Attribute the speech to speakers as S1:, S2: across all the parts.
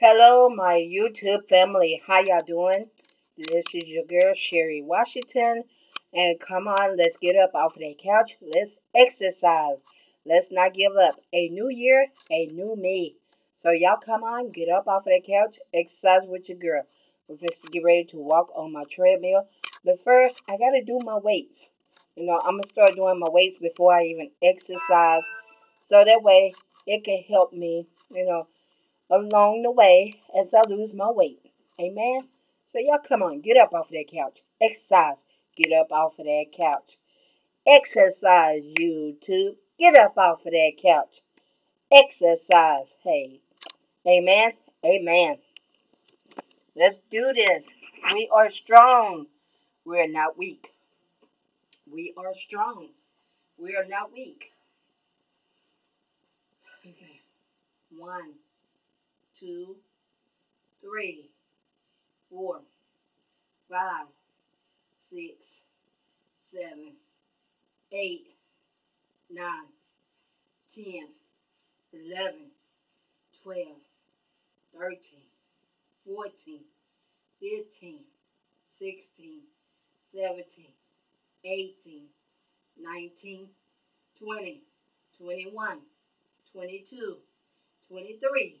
S1: Hello, my YouTube family. How y'all doing? This is your girl Cherrie Washington. And come on, let's get up off of that couch. Let's exercise. Let's not give up. A new year, a new me. So y'all come on, get up off of that couch, exercise with your girl. We're just to get ready to walk on my treadmill. But first, I gotta do my weights. You know, I'm gonna start doing my weights before I even exercise. So that way it can help me, you know, along the way as I lose my weight. Amen. So y'all come on, get up off of that couch. Exercise. Get up off of that couch. Exercise, YouTube. Get up off of that couch. Exercise. Hey. Amen. Amen. Let's do this. We are strong. We are not weak. We are strong. We are not weak. Okay. One two, three, four, five, six, seven, eight, nine, ten, eleven, twelve, thirteen, fourteen, fifteen, sixteen, seventeen, eighteen, nineteen, twenty, twenty-one, twenty-two, twenty-three.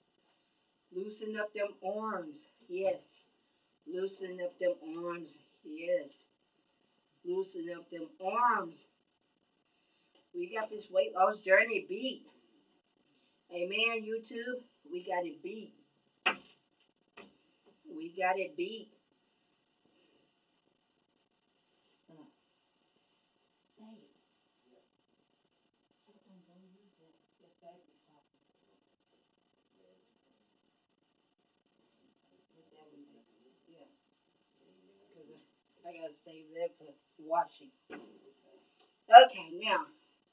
S1: Loosen up them arms. Yes. Loosen up them arms. Yes. Loosen up them arms. We got this weight loss journey beat. Amen, YouTube. We got it beat. We got it beat. I gotta save that for washing. Okay, now,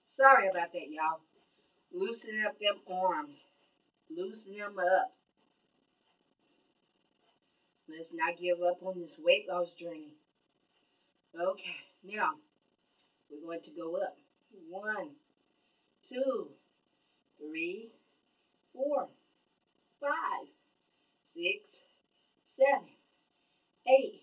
S1: sorry about that, y'all. Loosen up them arms. Loosen them up. Let's not give up on this weight loss journey. Okay, now, we're going to go up. One, two, three, four, five, six, seven, eight,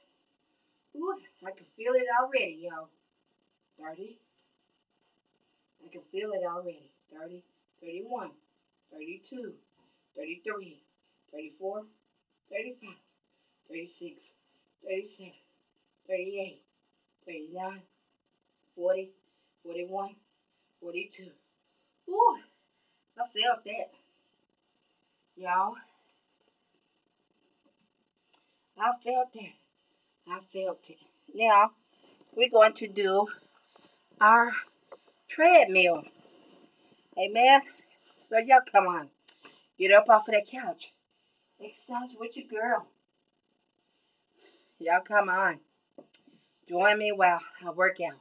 S1: Ooh, I can feel it already, y'all. 30. I can feel it already. 30, 31, 32, 33, 34, 35, 36, 37, 38, 39, 40, 41, 42. Ooh, I felt that. Y'all. I felt that. I felt it. Now, we're going to do our treadmill. Amen. So y'all come on. Get up off of that couch. Exercise with your girl. Y'all come on. Join me while I work out.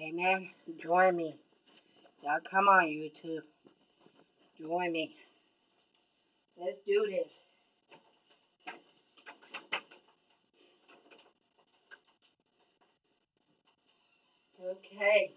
S1: Amen. Join me. Y'all come on, YouTube. Join me. Let's do this. Okay.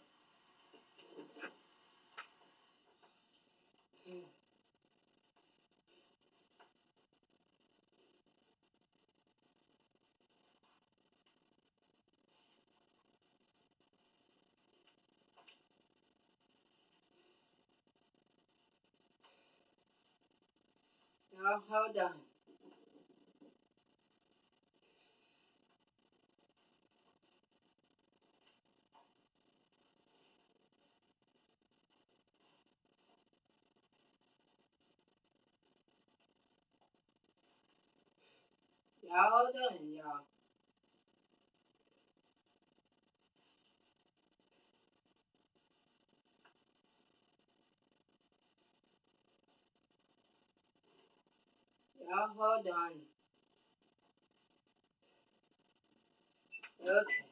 S1: Now hold on. Y'all on, y'all. Y'all hold on. Okay.